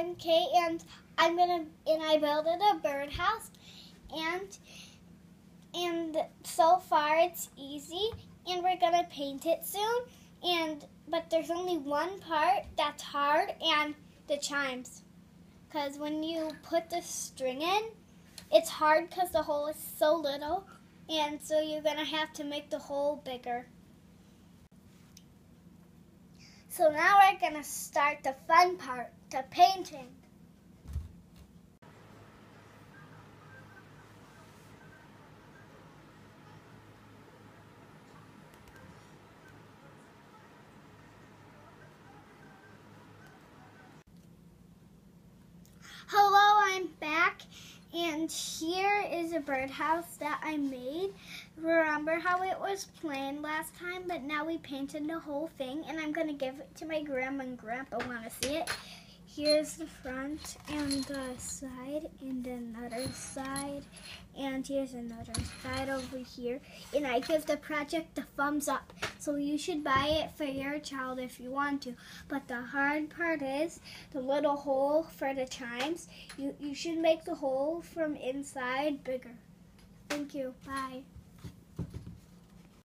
I'm Cate, and I'm gonna and I built a birdhouse, and and so far it's easy, and we're gonna paint it soon. And but there's only one part that's hard, and the chimes, because when you put the string in, it's hard because the hole is so little, and so you're gonna have to make the hole bigger. So now we're gonna start the fun part, the painting. Here is a birdhouse that I made. Remember how it was plain last time, but now we painted the whole thing, and I'm going to give it to my grandma and grandpa want to see it. Here's the front and the side and another side. And here's another side over here. And I give the project the thumbs up. So you should buy it for your child if you want to. But the hard part is the little hole for the chimes. You, you should make the hole from inside bigger. Thank you. Bye.